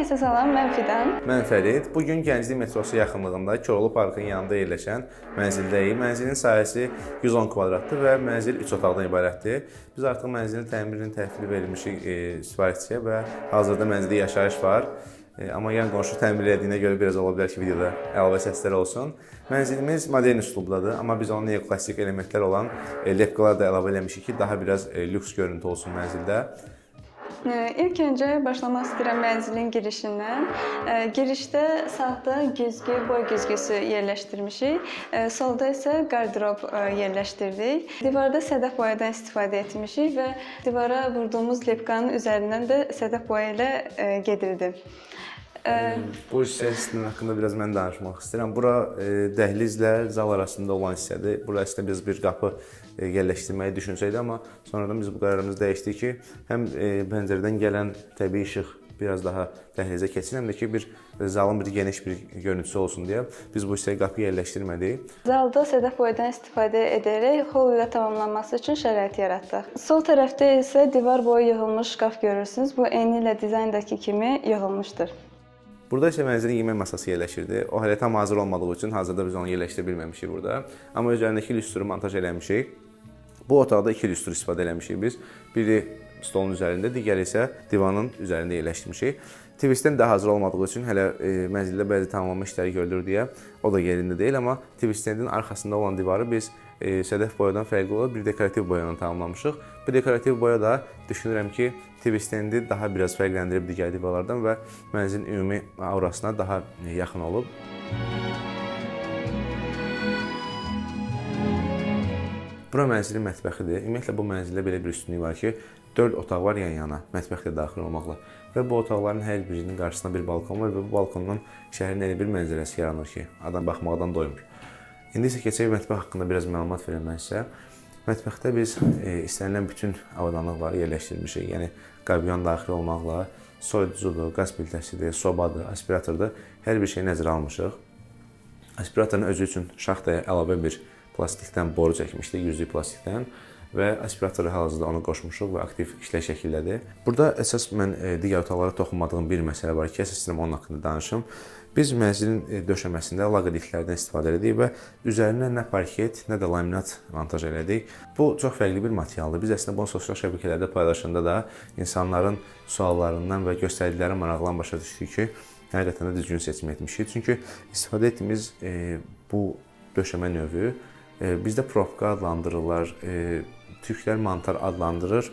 Hər kəsə salam, mən Fidan. Mən Fərid. Bu gün Gənclik metrosu yaxınlığında Koroğlu parkın yanında yerləşən mənzildəyik. Mənzilin sahəsi 110 kvadratdır və mənzil 3 otaqdan ibarətdir. Biz artıq mənzilin təmirini təhvil vermişik e, sifarişçiyə və hazırda mənzildə yaşayış var. E, amma yan qonşu təmir etdiyinə görə biraz ola bilər ki, videoda əlavə səslər olsun. Mənzilimiz modern üslubdadır, amma biz ona neoklassik elementlər olan e, lepkalar da əlavə eləmişik ki, daha biraz e, lüks görüntü olsun mənzildə. İlk öncə başlamaq istəyirəm mənzilin girişindən. Girişdə sağda güzgü, boy güzgüsü yerləşdirmişik. Solda isə qarderob yerləşdirdik. Divarda sədəf boyadan istifadə etmişik və divara vurduğumuz lepkanın üzərindən də sədəf boya ilə gedildi. Bu hissəsinin haqqında biraz mən danışmaq istəyirəm. Bura dəhlizlə zal arasında olan hissədir. Bura əslində biz bir qapı yerləşdirməyi düşünsəydi, amma sonradan biz bu qərarımızı dəyişdik ki, həm pəncərədən gələn təbii işıq biraz daha dəhlizə keçsin, həm də ki, bir zalın bir geniş bir görüntüsü olsun deyə biz bu hissəyə qapı yerləşdirmədik. Zalda sədəf boyadan istifadə edərək hol ilə tamamlanması üçün şərait yaratdıq. Sol tərəfdə isə divar boyu yığılmış şkaf görürsünüz. Bu eyni ilə dizayndakı kimi yığılmışdır. Burada isə mənzilin yemək masası yerləşirdi. O hələ tam hazır olmadığı üçün hazırda biz onu yerləşdirə bilməmişik burada. Amma üzərindəki lüstru montaj eləmişik. Bu otaqda iki lüstr istifadə eləmişik biz. Biri stolun üzərində, digəri isə divanın üzərində yerləşdirmişik. Twistdən də hazır olmadığı üçün hələ e, mənzildə bəzi tamamlanma işləri görülür deyə o da yerində deyil, amma Twistendin arxasında olan divarı biz e, sədəf boyadan fərqli olaraq bir dekorativ boya ilə tamamlamışıq. Bu dekorativ boya da düşünürəm ki, Twistendi daha biraz fərqləndirib digər divarlardan və mənzilin ümumi aurasına daha yaxın olub. Bura mənzilin mətbəxidir. Ümumiyyətlə bu mənzildə belə bir üstünlük var ki, 4 otaq var yan-yana, mətbəx də daxil olmaqla. Və bu otaqların hər birinin qarşısında bir balkon var və bu balkondan şəhərin elə bir mənzərəsi yaranır ki, adam baxmaqdan doymur. İndi isə keçək mətbəx haqqında biraz məlumat verəm mən sizə. Mətbəxdə biz e, istənilən bütün avadanlıqları yerləşdirmişik. Yəni qabyan daxil olmaqla soyuducudur, qaz plitəsidir, sobadır, aspiratordur. Hər bir şeyi nəzərə almışıq. Aspiratorun özü üçün şaxtaya əlavə bir plastikdən boru çəkmişdik, yüzlük plastikdən və aspiratoru hal-hazırda onu qoşmuşuq və aktiv işləyiş şəkildədir. Burada əsas mən e, digər otaqlara toxunmadığım bir məsələ var ki, əsas istəyirəm onun haqqında danışım. Biz mənzilin e, döşəməsində laqetiklərdən istifadə etdik və üzərinə nə parket, nə də laminat montaj elədik. Bu çox fərqli bir materialdır. Biz əslində bunu sosial şəbəkələrdə paylaşanda da insanların suallarından və göstərdikləri maraqlan başa düşdük ki, həqiqətən də düzgün seçim etmişik. Çünki istifadə etdiyimiz e, bu döşəmə növü bizdə profka adlandırırlar, türklər mantar adlandırır.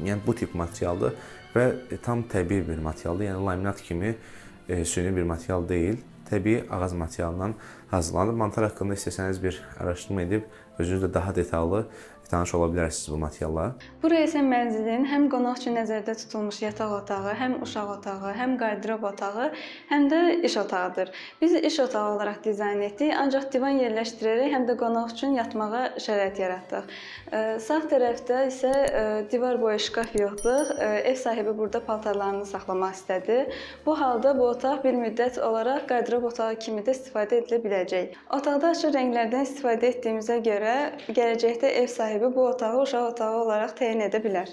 Yəni bu tip materialdır və tam təbii bir materialdır. Yəni laminat kimi süni bir material deyil. Təbii ağac materialından hazırlanır. Mantar haqqında istəsəniz bir araşdırma edib özünüz də daha detallı tanış ola bilərsiniz bu materialla. Bura isə mənzilin həm qonaq üçün nəzərdə tutulmuş yataq otağı, həm uşaq otağı, həm qarderob otağı, həm də iş otağıdır. Biz iş otağı olaraq dizayn etdik, ancaq divan yerləşdirərək həm də qonaq üçün yatmağa şərait yaratdıq. Sağ tərəfdə isə divar boyu şkaf yoxdur. Ev sahibi burada paltarlarını saxlamaq istədi. Bu halda bu otaq bir müddət olaraq qarderob otağı kimi də istifadə edilə biləcək. Otaqda açıq rənglərdən istifadə etdiyimizə görə gələcəkdə ev sahibi sahibi bu otağı uşaq otağı olaraq təyin edə bilər.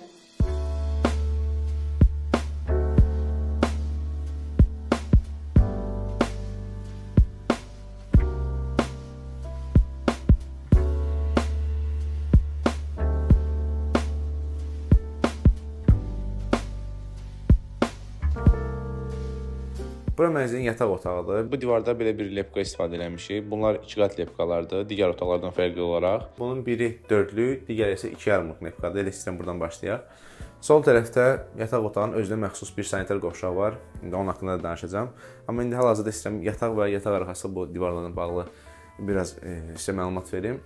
Bura mənzilin yataq otağıdır. Bu divarda belə bir lepka istifadə eləmişik. Bunlar iki qat lepkalardır, digər otaqlardan fərqli olaraq. Bunun biri dördlük, digəri isə 2 yarımlıq lepkadır. Elə istəyirəm buradan başlayaq. Sol tərəfdə yataq otağının özünə məxsus bir sanitar qovşağı var. İndi onun haqqında da danışacağam. Amma indi hal-hazırda istəyirəm yataq və yataq arxası bu divarlarla bağlı biraz e, sizə məlumat verim.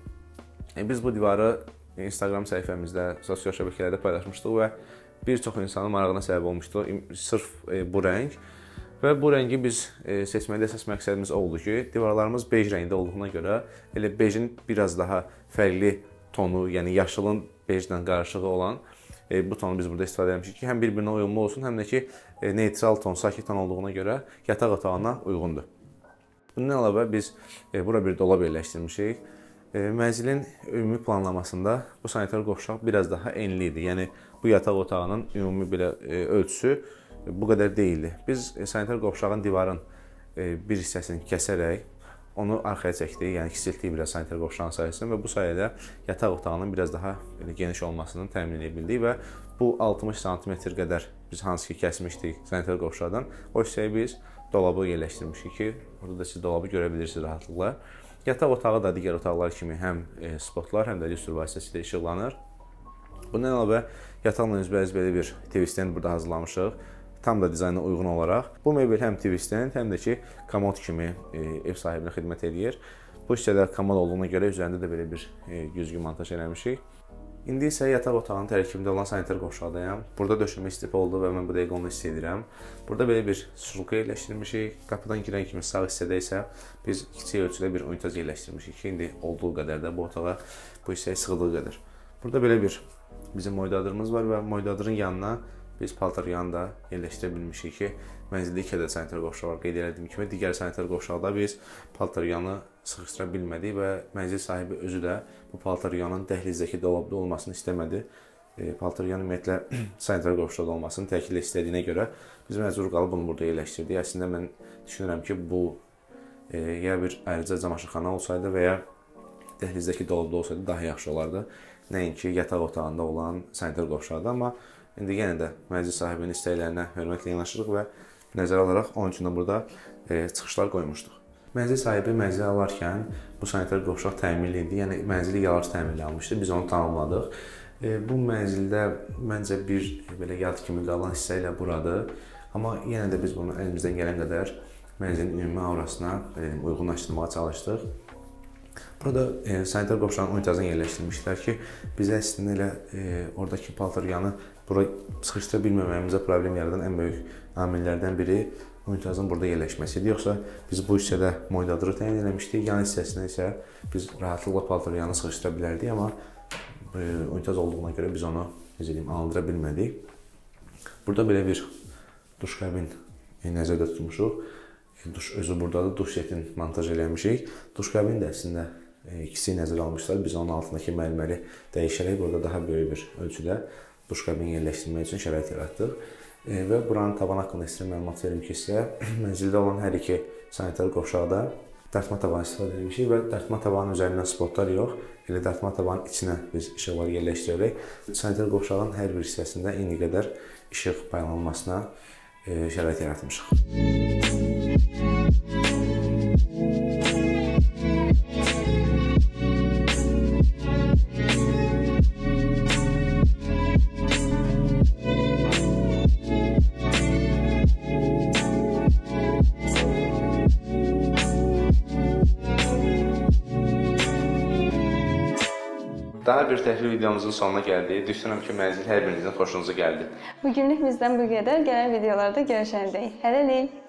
E, biz bu divarı Instagram səhifəmizdə, sosial şəbəkələrdə paylaşmışdıq və bir çox insanın marağına səbəb olmuşdu. Sırf e, bu rəng Və bu rəngi biz e, seçmədə əsas məqsədimiz o oldu ki, divarlarımız bej rəngdə olduğuna görə elə bejin biraz daha fərqli tonu, yəni yaşılın bejlə qarışığı olan e, bu tonu biz burada istifadə etmişik ki, həm bir-birinə uyumlu olsun, həm də ki, e, neytral ton, sakit ton olduğuna görə yataq otağına uyğundur. Bundan əlavə biz bura bir dolab yerləşdirmişik. Mənzilin ümumi planlamasında bu sanitar qovşaq biraz daha enli idi. Yəni bu yataq otağının ümumi belə ölçüsü bu qədər deyildi. Biz e, sanitar qovşağın divarın e, bir hissəsini kəsərək onu arxaya çəkdik, yəni kiçiltdik biraz sanitar qovşağın sayəsini və bu sayədə yataq otağının biraz daha belə geniş olmasını təmin edə bildik və bu 60 sm qədər biz hansı ki kəsmişdik sanitar qovşaqdan, o hissəyə biz dolabı yerləşdirmişik ki, burada da siz dolabı görə bilirsiniz rahatlıqla. Yataq otağı da digər otaqlar kimi həm e, spotlar, həm də lüstr vasitəsilə işıqlanır. Bundan əlavə yataqla üzbəüz belə bir TV stand burada hazırlamışıq tam da dizayna uyğun olaraq bu mebel həm TV stand, həm də ki, komod kimi e, ev sahibinə xidmət edir. Bu hissədə komod olduğuna görə üzərində də belə bir e, güzgü montaj eləmişik. İndi isə yataq otağının tərkibində olan sanitar qovşaqdayam. Burada döşəmə istifa oldu və mən bu dəqiqə onu hiss edirəm. Burada belə bir şulka yerləşdirmişik. Qapıdan girən kimi sağ hissədə isə biz kiçik ölçüdə bir unitaz yerləşdirmişik ki, indi olduğu qədər də bu otağa bu hissəyə sığdığı qədər. Burada belə bir bizim moydadırımız var və moydadırın yanına biz paltar yanında yerləşdirə bilmişik ki, mənzildə iki ədəd sanitar qovşaq var. Qeyd etdiyim kimi digər sanitar qovşaqda biz paltar yanı sıxışdıra bilmədik və mənzil sahibi özü də bu paltar yanın dəhlizdəki dolabda olmasını istəmədi. E, paltar yanı ümumiyyətlə sanitar qovşaqda olmasını təkid istədiyinə görə biz məcbur qalıb bunu burada yerləşdirdik. Əslində mən düşünürəm ki, bu e, ya bir ayrıca camaşırxana olsaydı və ya dəhlizdəki dolabda olsaydı daha yaxşı olardı. Nəinki yataq otağında olan sanitar qovşaqda, amma İndi yenə də məclis sahibinin istəklərinə hörmətlə yanaşırıq və nəzərə alaraq onun üçün də burada e, çıxışlar qoymuşduq. Mənzil sahibi mənzili alarkən bu sanitar qovşaq təminli idi. Yəni mənzili yalaç təminli almışdı. Biz onu tamamladıq. E, bu mənzildə məncə bir belə yad kimi qalan hissə ilə buradır. Amma yenə də biz bunu əlimizdən gələn qədər mənzilin ümumi aurasına deyim, uyğunlaşdırmağa çalışdıq. Burada e, sanitar qovşağın unitazını yerləşdirmişlər ki, biz əslində elə e, oradakı paltaryanı bura sıxışdıra bilməməyimizə problem yaradan ən böyük amillərdən biri unitazın burada yerləşməsi idi. Yoxsa biz bu hissədə moydadırı təyin etmişdik, yan hissəsinə isə biz rahatlıqla paltaryanı sıxışdıra bilərdik, amma e, unitaz olduğuna görə biz onu necə deyim, alındıra bilmədik. Burada belə bir duş qəbin e, nəzərdə tutmuşuq. E, duş özü burdadır, duş setin montaj eləmişik. Duş qəbini də əslində kiçik nəzərə almışlar. Biz onun altındakı mərməri dəyişərək burada daha böyük bir ölçüdə duş qəbini yerləşdirmək üçün şərait yaratdıq. E, və buranın tavan haqqında sizə məlumat verim ki, sizə mənzildə olan hər iki sanitar qovşaqda dartma tavan istifadə etmişik və dartma tavanın üzərindən spotlar yox, elə dartma tavanın içinə biz işıqlar yerləşdirərək sanitar qovşağın hər bir hissəsində eyni qədər işıq paylanmasına e, şərait yaratmışıq. Daha bir təhlil videomuzun sonuna gəldik. Düşünürəm ki, mənzil hər birinizin xoşunuza gəldi. Bu günlük bizdən bu qədər. Gələn videolarda görüşəndək. Hələlik.